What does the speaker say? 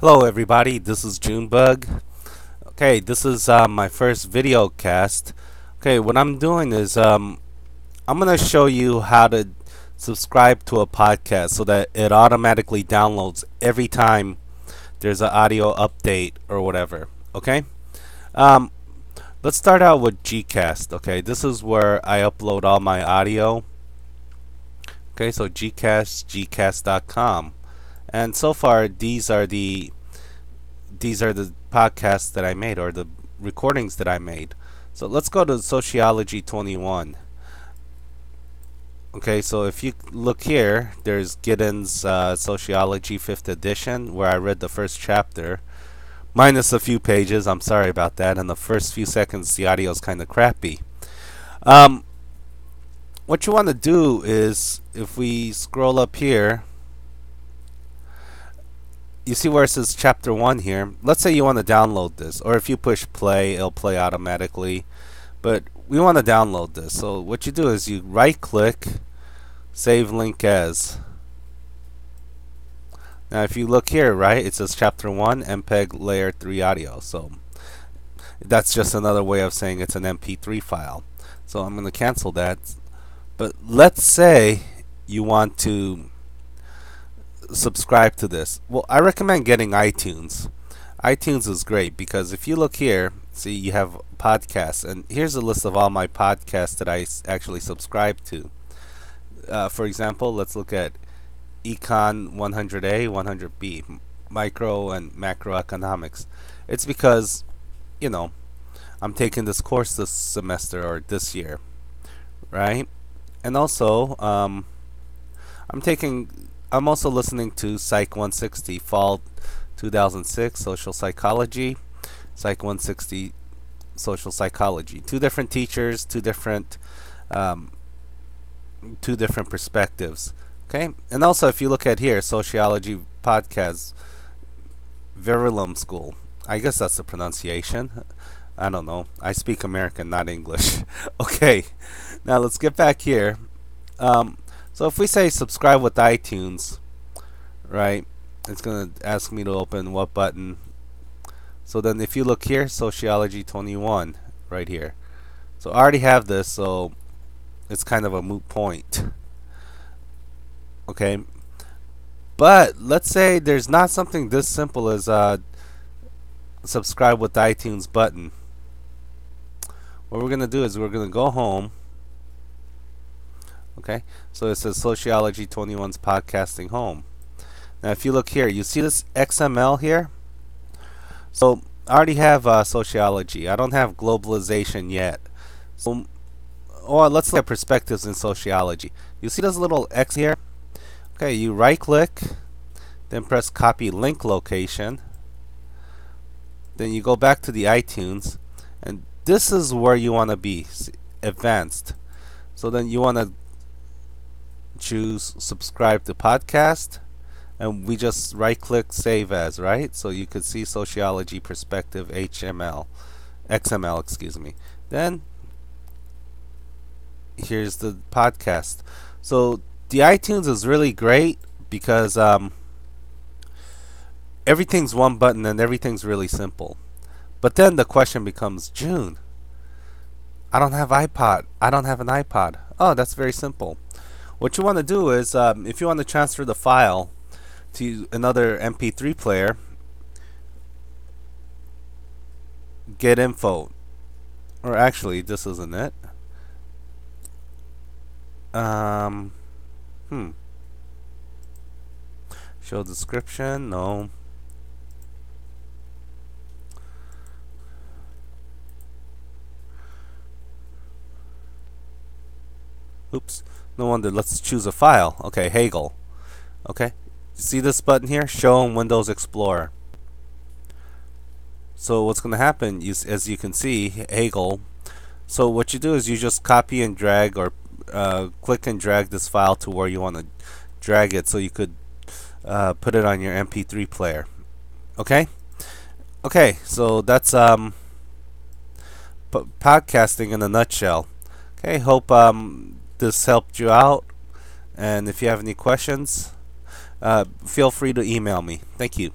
Hello everybody, this is Junebug. Okay, this is uh, my first video cast. Okay, what I'm doing is um, I'm going to show you how to subscribe to a podcast so that it automatically downloads every time there's an audio update or whatever. Okay? Um, let's start out with Gcast. Okay, this is where I upload all my audio. Okay, so Gcast, gcast.com and so far these are the these are the podcasts that I made or the recordings that I made. So let's go to Sociology 21. Okay, so if you look here, there's Giddens uh, Sociology 5th edition, where I read the first chapter, minus a few pages. I'm sorry about that. And the first few seconds, the audio is kind of crappy. Um, what you want to do is, if we scroll up here, you see where it says chapter 1 here. Let's say you want to download this or if you push play it'll play automatically. But we want to download this. So what you do is you right click save link as. Now if you look here right it says chapter 1 MPEG layer 3 audio. So that's just another way of saying it's an mp3 file. So I'm going to cancel that. But let's say you want to subscribe to this? Well, I recommend getting iTunes. iTunes is great because if you look here, see you have podcasts, and here's a list of all my podcasts that I actually subscribe to. Uh, for example, let's look at Econ 100A, 100B, micro and macroeconomics. It's because, you know, I'm taking this course this semester or this year, right? And also, um, I'm taking I'm also listening to Psych 160 Fall 2006 Social Psychology, Psych 160 Social Psychology. Two different teachers, two different um, two different perspectives. Okay, and also if you look at here, sociology podcast, Verulam School. I guess that's the pronunciation. I don't know. I speak American, not English. okay, now let's get back here. Um, so if we say subscribe with iTunes, right, it's going to ask me to open what button. So then if you look here, Sociology 21, right here. So I already have this, so it's kind of a moot point. Okay. But let's say there's not something this simple as uh, subscribe with iTunes button. What we're going to do is we're going to go home Okay, so it says Sociology 21's podcasting home. Now, if you look here, you see this XML here? So, I already have uh, sociology. I don't have globalization yet. So, oh, let's look at perspectives in sociology. You see this little X here? Okay, you right click, then press copy link location. Then you go back to the iTunes, and this is where you want to be advanced. So then you want to choose subscribe to podcast and we just right click save as right? So you could see sociology perspective HML XML excuse me. Then here's the podcast. So the iTunes is really great because um, everything's one button and everything's really simple. But then the question becomes Joon I don't have iPod. I don't have an iPod. Oh that's very simple what you want to do is, um, if you want to transfer the file to another MP3 player, get info. Or actually, this isn't it. Um, hmm. Show description? No. Oops. No wonder. Let's choose a file. Okay, Hegel. Okay. See this button here? Show in Windows Explorer. So what's going to happen as you can see, Hegel. So what you do is you just copy and drag or uh, click and drag this file to where you want to drag it so you could uh, put it on your MP3 player. Okay? Okay, so that's um, podcasting in a nutshell. Okay, hope um, this helped you out. And if you have any questions, uh, feel free to email me. Thank you.